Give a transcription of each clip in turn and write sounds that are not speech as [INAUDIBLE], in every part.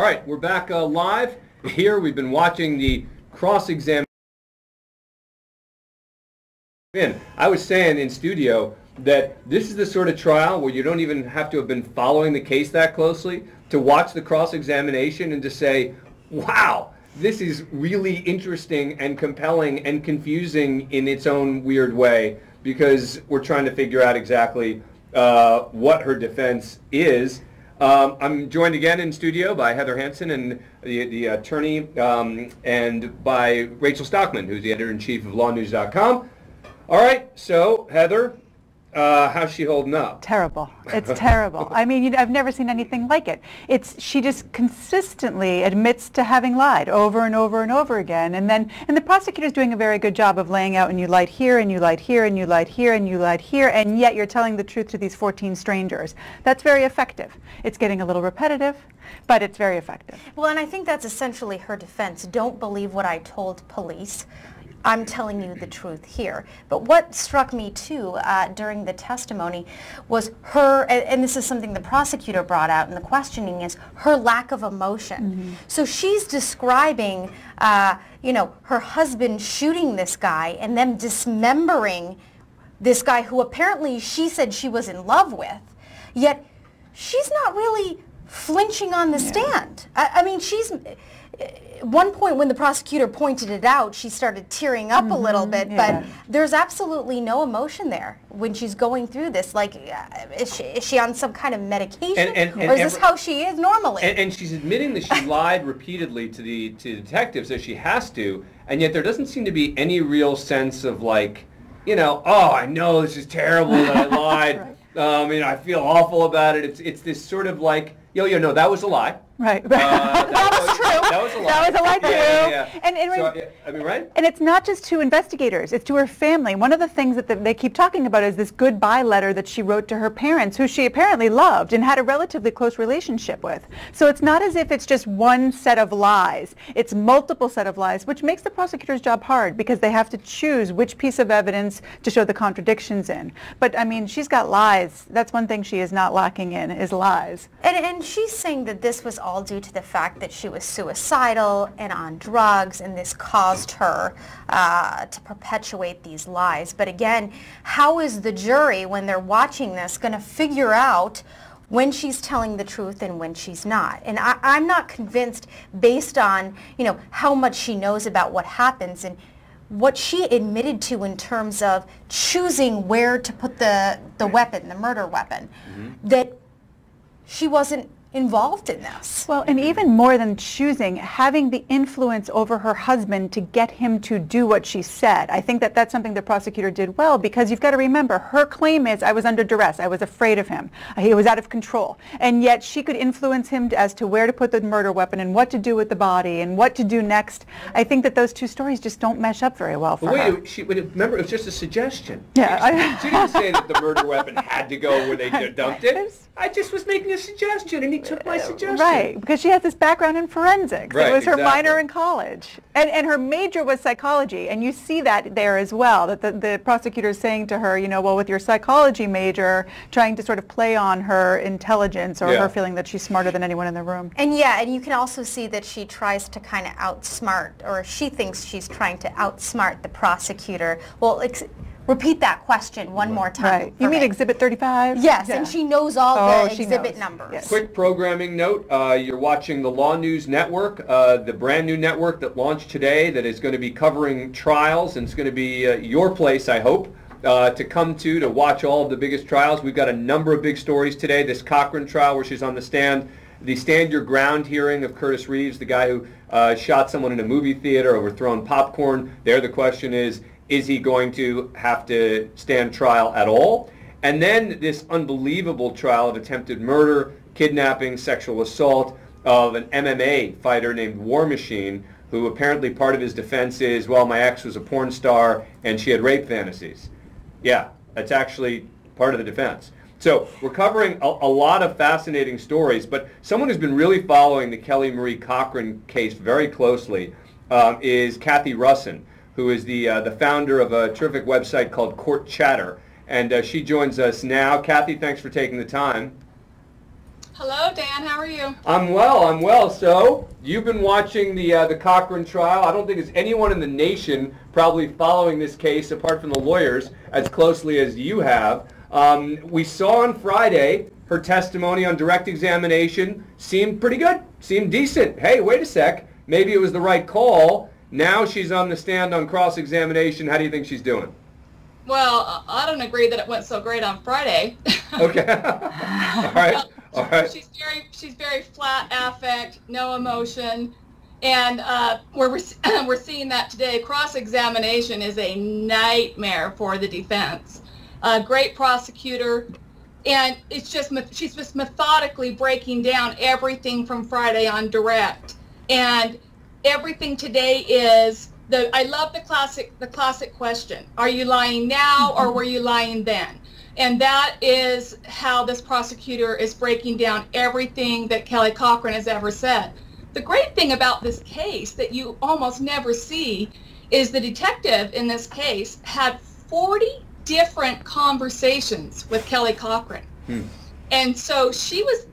All right, we're back uh, live here. We've been watching the cross-examination. I was saying in studio that this is the sort of trial where you don't even have to have been following the case that closely to watch the cross-examination and to say, wow, this is really interesting and compelling and confusing in its own weird way because we're trying to figure out exactly uh, what her defense is um, I'm joined again in studio by Heather Hansen and the, the attorney um, and by Rachel Stockman, who's the editor-in-chief of lawnewz.com. All right, so Heather, uh, how's she holding up? Terrible. It's [LAUGHS] terrible. I mean, you know, I've never seen anything like it. It's she just consistently admits to having lied over and over and over again, and then and the prosecutor's doing a very good job of laying out, and you lied here, and you lied here, and you lied here, and you lied here, and yet you're telling the truth to these 14 strangers. That's very effective. It's getting a little repetitive, but it's very effective. Well, and I think that's essentially her defense. Don't believe what I told police. I'm telling you the truth here. But what struck me too uh, during the testimony was her, and, and, this is something the prosecutor brought out in the questioning, is her lack of emotion. Mm -hmm. So she's describing, uh, you know, her husband shooting this guy and then dismembering this guy who apparently she said she was in love with, yet she's not really flinching on the yeah. stand. I, I mean, she's one point when the prosecutor pointed it out, she started tearing up mm -hmm, a little mm-hmm. bit, yeah. but there's absolutely no emotion there when she's going through this. Like, uh, is she, is she on some kind of medication, and, and, and, or is this how she is normally? And, she's admitting that she [LAUGHS] lied repeatedly to the to detectives, as she has to, and yet there doesn't seem to be any real sense of like, you know, oh, I know this is terrible that I [LAUGHS] lied. right. um, you know, I feel awful about it. It's it's this sort of like, yo, yo, no, that was a lie. Right. Uh, that, [LAUGHS] that was, was true. That was a lie. That was a lie too. Yeah, yeah, yeah. And, and so, I mean, right? And it's not just to investigators; it's to her family. One of the things that the, they keep talking about is this goodbye letter that she wrote to her parents, who she apparently loved and had a relatively close relationship with. So it's not as if it's just one set of lies; it's multiple set of lies, which makes the prosecutor's job hard because they have to choose which piece of evidence to show the contradictions in. But I mean, she's got lies. That's one thing she is not lacking in is lies. And, and she's saying that this was all due to the fact that she was suicidal and on drugs and this caused her uh, to perpetuate these lies. But again, how is the jury, when they're watching this, going to figure out when she's telling the truth and when she's not. And I, am not convinced based on, you know, how much she knows about what happens and what she admitted to in terms of choosing where to put the, the weapon, the murder weapon, mm -hmm. that she wasn't involved in this. Well, and even more than choosing, having the influence over her husband to get him to do what she said. I think that that's something the prosecutor did well because you've got to remember, her claim is, I was under duress, I was afraid of him, he was out of control. And yet she could influence him as to where to put the murder weapon and what to do with the body and what to do next. I think that those two stories just don't mesh up very well for well, wait, her. She, remember, it was just a suggestion. Yeah. She, she didn't say that the murder weapon had to go where they [LAUGHS] dumped it. I just was making a suggestion, and he took my uh, suggestion. Right, because she has this background in forensics. Right, it was her exactly. minor in college. And, and her major was psychology, and you see that there as well, that the, the prosecutor is saying to her, you know, well, with your psychology major, trying to sort of play on her intelligence or yeah. her feeling that she's smarter than anyone in the room. And yeah, and you can also see that she tries to kind of outsmart, or she thinks she's trying to outsmart the prosecutor. Well, Repeat that question one more time. Right. You mean me. Exhibit 35? Yes, yeah. and she knows all oh, the exhibit knows. numbers. Yes. Quick programming note, uh, you're watching the LawNewz Network, uh, the brand new network that launched today that is going to be covering trials and it's going to be uh, your place, I hope. Uh, to come to to watch all of the biggest trials. We've got a number of big stories today. This Cochran trial where she's on the stand, the Stand Your Ground hearing of Curtis Reeves, the guy who uh, shot someone in a movie theater, overthrown popcorn. There the question is, is he going to have to stand trial at all? And then this unbelievable trial of attempted murder, kidnapping, sexual assault of an MMA fighter named War Machine, who apparently part of his defense is, well, my ex was a porn star and she had rape fantasies. Yeah, that's actually part of the defense. So we're covering a, a, lot of fascinating stories, but someone who's been really following the Kelly Marie Cochran case very closely um, is Cathy Russon who is the, uh, the founder of a terrific website called CourtChatter. And uh, she joins us now. Cathy, thanks for taking the time. Hello, Dan. How are you? I'm well. I'm well. So you've been watching the uh, the Cochran trial. I don't think there's anyone in the nation probably following this case, apart from the lawyers, as closely as you have. Um, we saw on Friday her testimony on direct examination seemed pretty good, seemed decent. Hey, wait a sec. Maybe it was the right call. Now she's on the stand on cross-examination. How do you think she's doing? Well, I don't agree that it went so great on Friday. Okay. [LAUGHS] All right. All right. She's very, she's very flat affect, no emotion, and uh, we're [CLEARS THROAT] we're seeing that today. Cross-examination is a nightmare for the defense. A great prosecutor, and it's just she's just methodically breaking down everything from Friday on direct, and everything today is the. I love the classic the classic question: Are you lying now or were you lying then? And that is how this prosecutor is breaking down everything that Kelly Cochran has ever said. The great thing about this case that you almost never see is the detective in this case had 40 different conversations with Kelly Cochran. Hmm. And so she was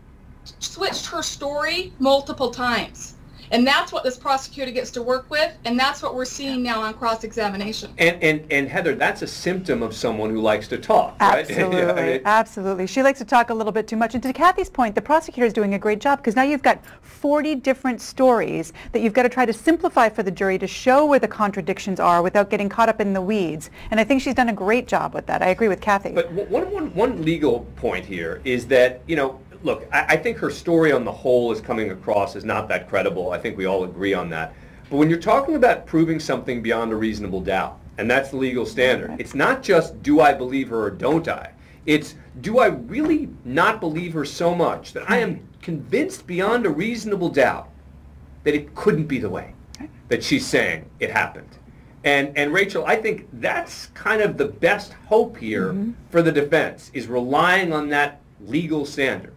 switched her story multiple times. And that's what this prosecutor gets to work with, and that's what we're seeing now on cross-examination. And, and, and Heather, that's a symptom of someone who likes to talk, right? [LAUGHS] Absolutely, absolutely. She likes to talk a little bit too much. And to Cathy's point, the prosecutor is doing a great job because now you've got 40 different stories that you've got to try to simplify for the jury to show where the contradictions are without getting caught up in the weeds. And I think she's done a great job with that. I agree with Cathy. But one, one, one legal point here is that, you know, look, I, I, think her story on the whole is coming across as not that credible. I think we all agree on that. But when you're talking about proving something beyond a reasonable doubt, and that's the legal standard, it's not just do I believe her or don't I. It's do I really not believe her so much that I am convinced beyond a reasonable doubt that it couldn't be the way that she's saying it happened. And, and Rachel, I think that's kind of the best hope here mm-hmm. for the defense is relying on that legal standard.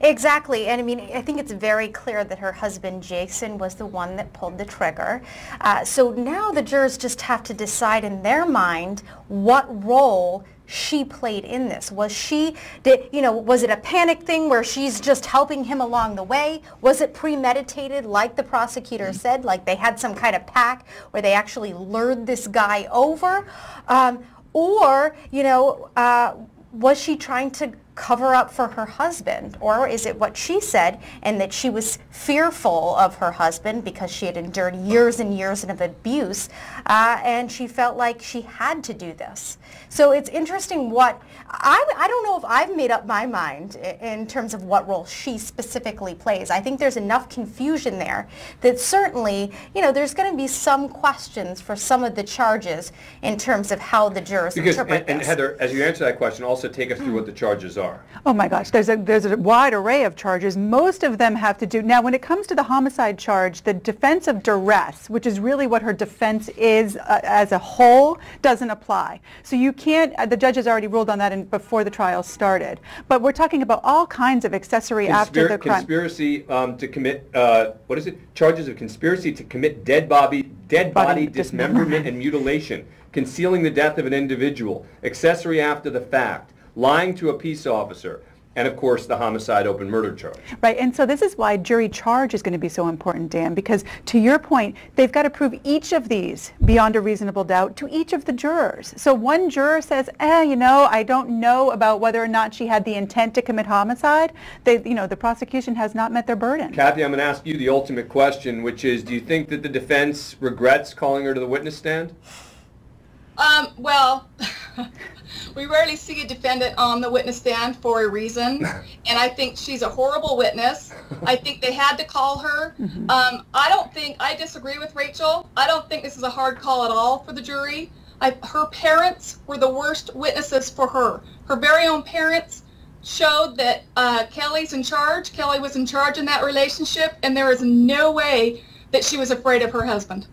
Exactly, and I mean, I think it's very clear that her husband Jason was the one that pulled the trigger. Uh, so now the jurors just have to decide in their mind what role she played in this? Was she, did, you know, was it a panic thing where she's just helping him along the way? Was it premeditated like the prosecutor mm-hmm. said, like they had some kind of pack where they actually lured this guy over? Um, or, you know, uh, was she trying to cover up for her husband? Or is it what she said and that she was fearful of her husband because she had endured years and years of abuse uh, and she felt like she had to do this? So it's interesting what, I, I don't know if I've made up my mind in terms of what role she specifically plays. I think there's enough confusion there that certainly, you know, there's going to be some questions for some of the charges in terms of how the jurors because, interpret and, and. Heather, as you answer that question, also take us through what the charges are are? Oh my gosh, there's a, there's a wide array of charges. Most of them have to do, now when it comes to the homicide charge, the defense of duress, which is really what her defense is uh, as a whole, doesn't apply. So you can't, uh, the judge has already ruled on that in, before the trial started. But we're talking about all kinds of accessory Conspir after the crime. Conspiracy um, to commit, uh, what is it? Charges of conspiracy to commit dead body, dead body, body dismemberment and mutilation, concealing the death of an individual, accessory after the fact, lying to a peace officer, and of course the homicide open murder charge. Right, and so this is why jury charge is going to be so important, Dan, because to your point, they've got to prove each of these beyond a reasonable doubt to each of the jurors. So one juror says, eh, you know, I don't know about whether or not she had the intent to commit homicide. They, you know, the prosecution has not met their burden. Cathy, I'm going to ask you the ultimate question, which is, do you think that the defense regrets calling her to the witness stand? Um, well, [LAUGHS] we rarely see a defendant on the witness stand for a reason, [LAUGHS] and I think she's a horrible witness. I think they had to call her. Mm-hmm. Um, I don't think I disagree with Rachel. I don't think this is a hard call at all for the jury. I, her parents were the worst witnesses for her. Her very own parents showed that uh, Kelly's in charge. Kelly was in charge in that relationship, and there is no way that she was afraid of her husband.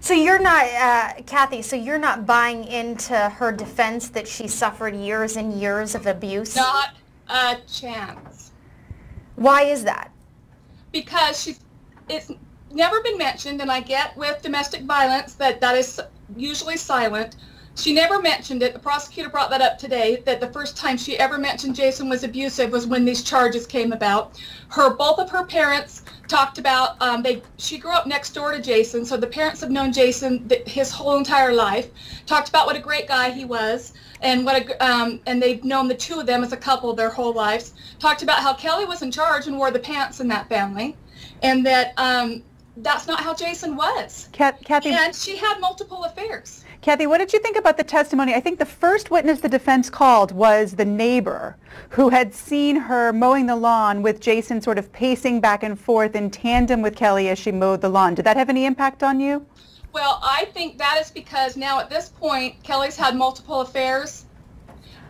So you're not, uh, Cathy, so you're not buying into her defense that she suffered years and years of abuse? Not a chance. Why is that? Because she's, it's never been mentioned, and I get with domestic violence that that is usually silent. She never mentioned it. The prosecutor brought that up today, that the first time she ever mentioned Jason was abusive was when these charges came about. Her, both of her parents talked about, um, they, she grew up next door to Jason, so the parents have known Jason th- his whole entire life, talked about what a great guy he was, and what a, um, and they've known the two of them as a couple their whole lives, talked about how Kelly was in charge and wore the pants in that family, and that, um, that's not how Jason was. Cathy, And she had multiple affairs. Cathy, what did you think about the testimony? I think the first witness the defense called was the neighbor who had seen her mowing the lawn with Jason sort of pacing back and forth in tandem with Kelly as she mowed the lawn. Did that have any impact on you? Well, I think that is because now at this point, Kelly's had multiple affairs.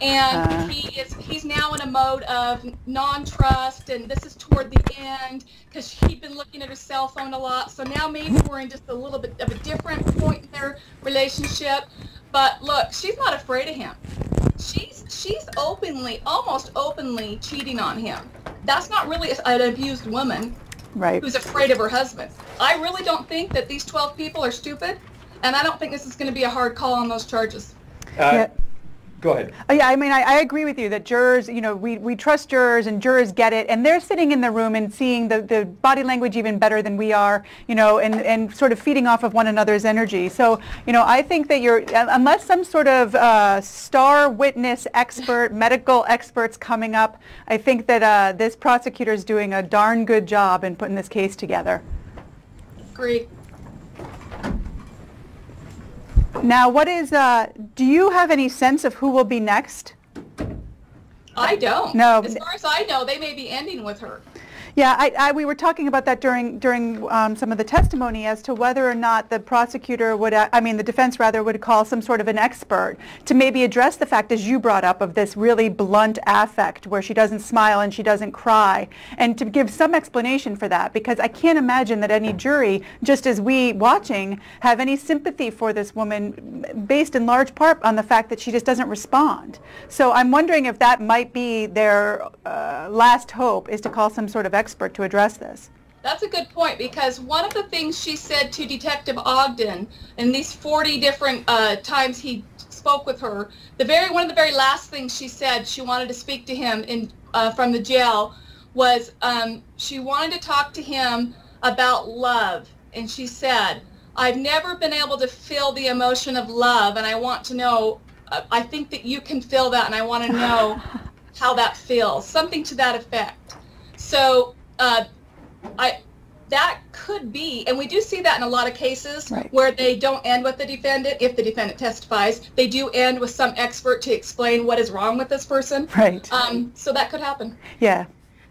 And Uh. he is he's now in a mode of non-trust and this is toward the end because he'd been looking at her cell phone a lot. So now maybe we're in just a little bit of a different point in their relationship. But look, she's not afraid of him. She's she's openly, almost openly cheating on him. That's not really an abused woman Right. who's afraid of her husband. I really don't think that these 12 people are stupid, and I don't think this is going to be a hard call on those charges. Uh, Yeah. Go ahead. Oh, yeah, I mean, I, I agree with you that jurors, you know, we, we trust jurors and jurors get it, and they're sitting in the room and seeing the, the body language even better than we are, you know, and, and sort of feeding off of one another's energy. So, you know, I think that you're, unless some sort of uh, star witness expert, [LAUGHS] medical experts coming up, I think that uh, this prosecutor is doing a darn good job in putting this case together. Agree. Now, what is, uh, do you have any sense of who will be next? I don't. No. As far as I know, they may be ending with her. Yeah, I, I, we were talking about that during during um, some of the testimony as to whether or not the prosecutor would, uh, I mean, the defense rather would call some sort of an expert to maybe address the fact, as you brought up, of this really blunt affect where she doesn't smile and she doesn't cry, and to give some explanation for that, because I can't imagine that any jury, just as we watching, have any sympathy for this woman, based in large part on the fact that she just doesn't respond. So I'm wondering if that might be their uh, last hope, is to call some sort of expert to address this. That's a good point because one of the things she said to Detective Ogden in these 40 different uh, times he spoke with her, the very one of the very last things she said she wanted to speak to him in uh, from the jail was um, she wanted to talk to him about love, and she said, "I've never been able to feel the emotion of love, and I want to know. Uh, I think that you can feel that, and I want to know [LAUGHS] how that feels. Something to that effect." So uh, I that could be, and we do see that in a lot of cases Right. where they don't end with the defendant. If the defendant testifies, they do end with some expert to explain what is wrong with this person. Right. Um, so that could happen. Yeah.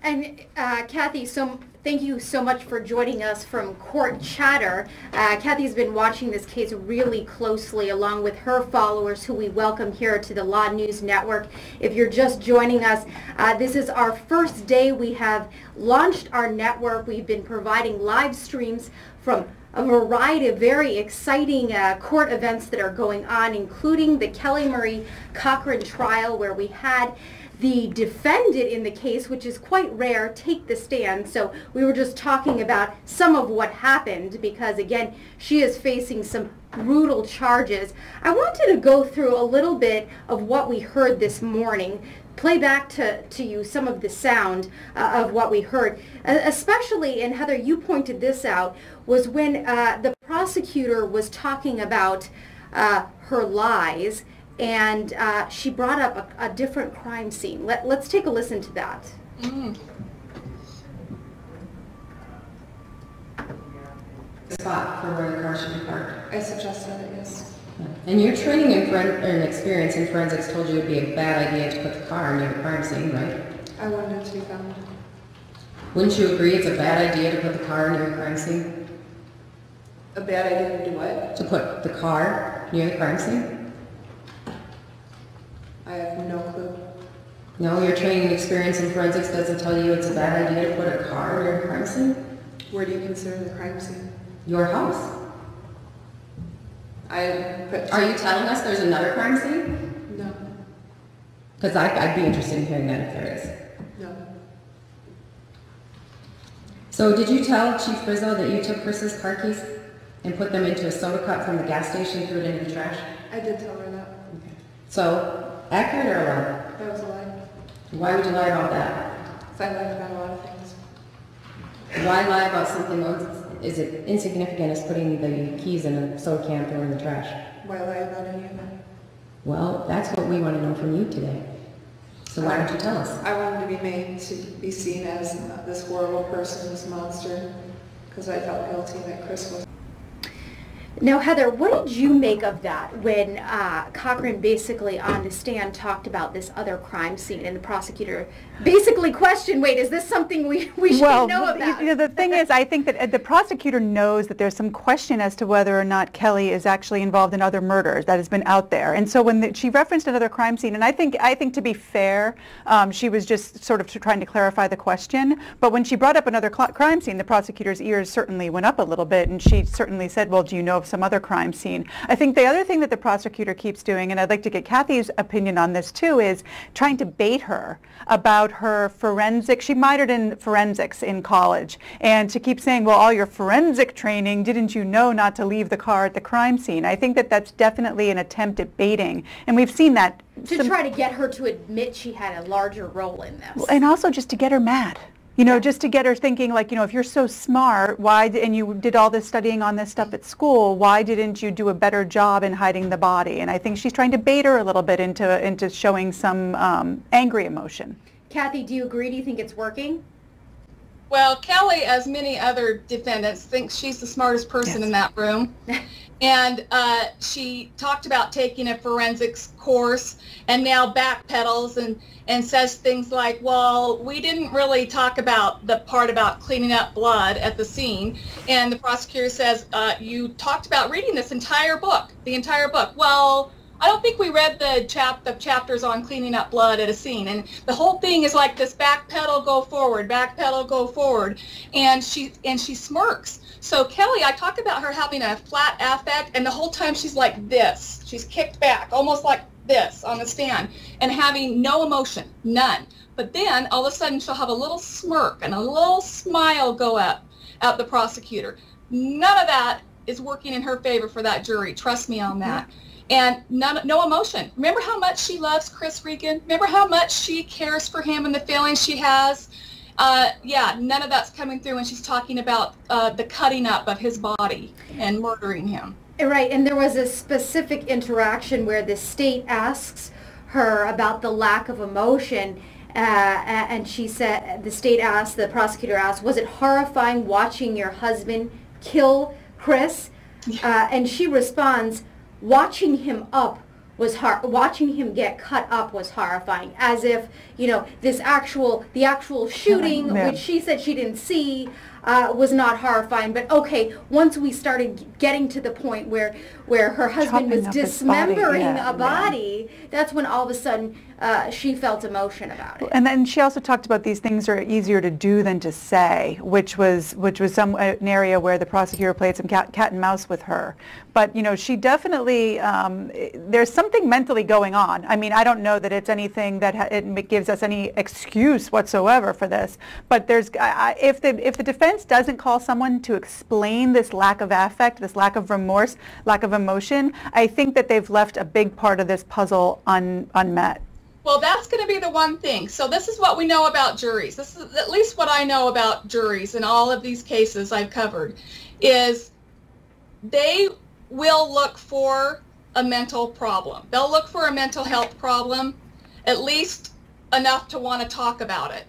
And uh, Cathy, so thank you so much for joining us from CourtChatter. Uh, Cathy's been watching this case really closely along with her followers who we welcome here to the LawNewz Network. If you're just joining us, uh, this is our first day we have launched our network. We've been providing live streams from a variety of very exciting uh, court events that are going on, including the Kelly Marie Cochran trial where we had the defendant in the case, which is quite rare, take the stand. So we were just talking about some of what happened because again, she is facing some brutal charges. I wanted to go through a little bit of what we heard this morning play back to, to you some of the sound uh, of what we heard. Uh, especially, and Heather, you pointed this out, was when uh, the prosecutor was talking about uh, her lies and uh, she brought up a, a different crime scene. Let, let's take a listen to that. spot for where the car should be parked. I suggested it, yes. And your training and, foren- and experience in forensics told you it would be a bad idea to put the car near the crime scene, right? I wanted it to be found. Wouldn't you agree it's a bad idea to put the car near the crime scene? A bad idea to do what? To put the car near the crime scene? I have no clue. No, your training and experience in forensics doesn't tell you it's a bad idea to put a car near a crime scene? Where do you consider the crime scene? Your house? I put. Are you telling us there's another crime scene? No, Because I'd, I'd be interested in hearing that if there is. no. So did you tell Chief Frizzo that you took Chris's car keys and put them into a soda cup from the gas station and threw it into the trash? I did tell her that. Okay. So, accurate or a? That was a lie. Why would you lie about that? 'Cause I lied about a lot of things. Why lie about something Is it insignificant as putting the keys in a soda can or in the trash? Why lie about any of it? Well, that's what we want to know from you today. So why don't you tell us? I wanted to be made to be seen as this horrible person, this monster, because I felt guilty that Chris was. Now, Heather, what did you make of that when uh, Cochran basically on the stand talked about this other crime scene and the prosecutor basically question, wait, is this something we, we should well, know about? You know, the thing is, I think that uh, the prosecutor knows that there's some question as to whether or not Kelly is actually involved in other murders that has been out there. And so when the, she referenced another crime scene, and I think, I think to be fair, um, she was just sort of trying to clarify the question. But when she brought up another crime scene, the prosecutor's ears certainly went up a little bit, and she certainly said, well, do you know of some other crime scene? I think the other thing that the prosecutor keeps doing, and I'd like to get Cathy's opinion on this too, is trying to bait her about her forensic, she minored in forensics in college, and to keep saying, well, all your forensic training, didn't you know not to leave the car at the crime scene? I think that that's definitely an attempt at baiting, and we've seen that. to some- try to get her to admit she had a larger role in this. and also just to get her mad. You know, just to get her thinking like, you know, if you're so smart, why, and you did all this studying on this stuff at school, why didn't you do a better job in hiding the body? And I think she's trying to bait her a little bit into, into showing some um, angry emotion. Cathy, do you agree? Do you think it's working? Well, Kelly, as many other defendants, thinks she's the smartest person in that room. [LAUGHS] And uh, she talked about taking a forensics course and now backpedals and, and says things like, well, we didn't really talk about the part about cleaning up blood at the scene. And the prosecutor says, uh, you talked about reading this entire book, the entire book. Well, I don't think we read the chap the chapters on cleaning up blood at a scene, and the whole thing is like this backpedal, go forward, backpedal, go forward, and she and she smirks. So Kelly, I talk about her having a flat affect, and the whole time she's like this, she's kicked back, almost like this on the stand, and having no emotion, none. But then all of a sudden she'll have a little smirk and a little smile go up at the prosecutor. None of that is working in her favor for that jury. Trust me on that and none, no emotion. Remember how much she loves Chris Regan? Remember how much she cares for him and the feelings she has? Uh, yeah, none of that's coming through when she's talking about uh, the cutting up of his body and murdering him. Right, and there was a specific interaction where the state asks her about the lack of emotion, uh, and she said, the state asked, the prosecutor asked, was it horrifying watching your husband kill Chris? Uh, and she responds, watching him up was hor- watching him get cut up was horrifying as if you know this actual the actual shooting which she said she didn't see uh, was not horrifying but okay once we started getting to the point where where her husband Chopping was his body, dismembering yeah, a body that's when all of a sudden uh, she felt emotion about it And then she also talked about these things are easier to do than to say, which was which was some uh, an area where the prosecutor played some cat, cat and mouse with her. But you know, she definitely um, there's something mentally going on. I mean, I don't know that it's anything that ha- it gives us any excuse whatsoever for this. But there's I, if the if the defense doesn't call someone to explain this lack of affect, this lack of remorse, lack of emotion, I think that they've left a big part of this puzzle un, unmet. Well, that's going to be the one thing. So this is what we know about juries. This is at least what I know about juries in all of these cases I've covered is they will look for a mental problem. They'll look for a mental health problem, at least enough to want to talk about it.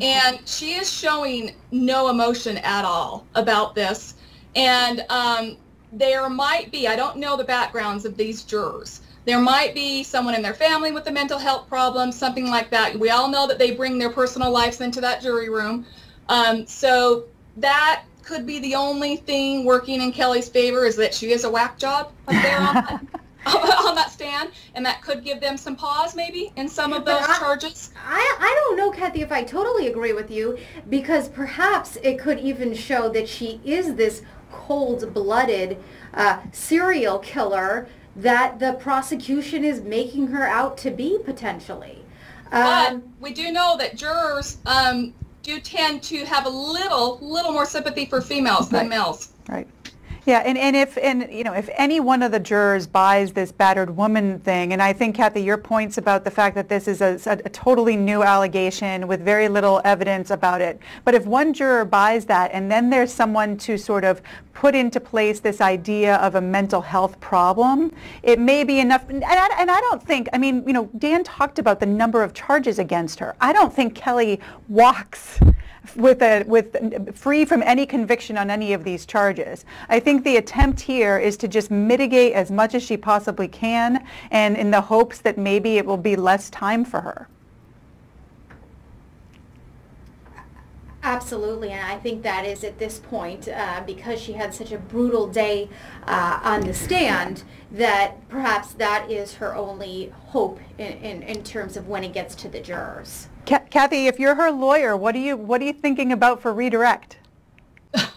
And she is showing no emotion at all about this. And um, there might be, I don't know the backgrounds of these jurors. There might be someone in their family with a mental health problem, something like that. We all know that they bring their personal lives into that jury room. Um, so that could be the only thing working in Kelly's favor is that she is a whack job up there [LAUGHS] [LAUGHS] on that, stand, and that could give them some pause maybe in some of those I- charges. I, I don't know, Cathy, if I totally agree with you, because perhaps it could even show that she is this cold-blooded uh, serial killer that the prosecution is making her out to be potentially. But Um, we do know that jurors um, do tend to have a little, little more sympathy for females than males. Right. Yeah, and, and if and you know if any one of the jurors buys this battered woman thing, and I think Cathy, your points about the fact that this is a, a, a, totally new allegation with very little evidence about it, but if one juror buys that, and then there's someone to sort of put into place this idea of a mental health problem, it may be enough. And I, and I don't think, I mean, you know, Dan talked about the number of charges against her. I don't think Kelly walks with a with free from any conviction on any of these charges. I think the attempt here is to just mitigate as much as she possibly can and in the hopes that maybe it will be less time for her. Absolutely, and I think that is at this point, uh, because she had such a brutal day uh, on the stand, that perhaps that is her only hope in, in, in terms of when it gets to the jurors. Cathy, if you're her lawyer, what are you what are you thinking about for redirect? [LAUGHS] I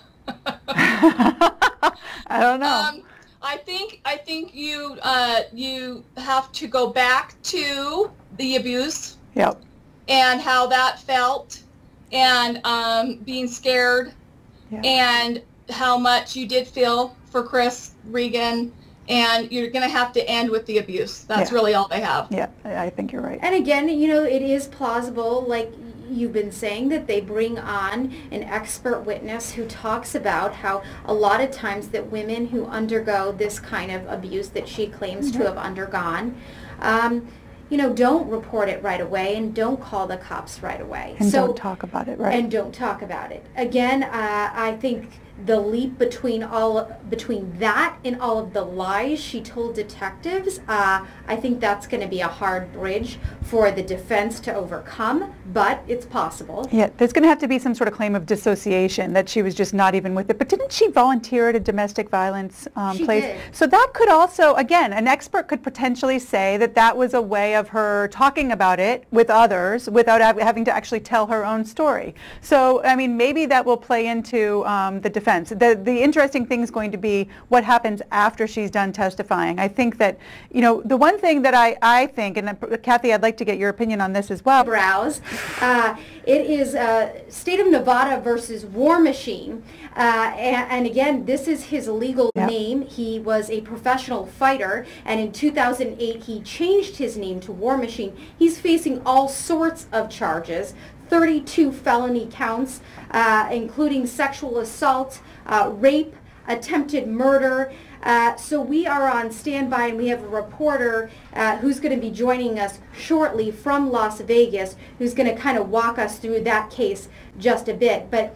don't know. Um, I think I think you uh, you have to go back to the abuse. Yep. And how that felt, and um, being scared, yep. and how much you did feel for Chris Regan and you're going to have to end with the abuse. That's yeah. really all they have. Yeah, I think you're right. And again, you know, it is plausible, like you've been saying, that they bring on an expert witness who talks about how a lot of times that women who undergo this kind of abuse that she claims mm-hmm. to have undergone, um, you know, don't report it right away and don't call the cops right away. And so, don't talk about it, right? And don't talk about it. Again, uh, I think the leap between all between that and all of the lies she told detectives, uh, I think that's going to be a hard bridge for the defense to overcome, but it's possible. Yeah, there's going to have to be some sort of claim of dissociation that she was just not even with it. But didn't she volunteer at a domestic violence um, she place? Did. So that could also, again, an expert could potentially say that that was a way of her talking about it with others without having to actually tell her own story. So, I mean, maybe that will play into um, the defense The, the interesting thing is going to be what happens after she's done testifying. I think that, you know, the one thing that I, I think, and Cathy, I'd like to get your opinion on this as well. Browse. Uh, it is uh, State of Nevada versus War Machine. Uh, and, and, again, this is his legal yep. name. He was a professional fighter, and in 2008 he changed his name to War Machine. He's facing all sorts of charges, 32 felony counts, uh, including sexual assault, uh, rape, attempted murder. Uh, so we are on standby and we have a reporter uh, who's going to be joining us shortly from Las Vegas who's going to kind of walk us through that case just a bit. But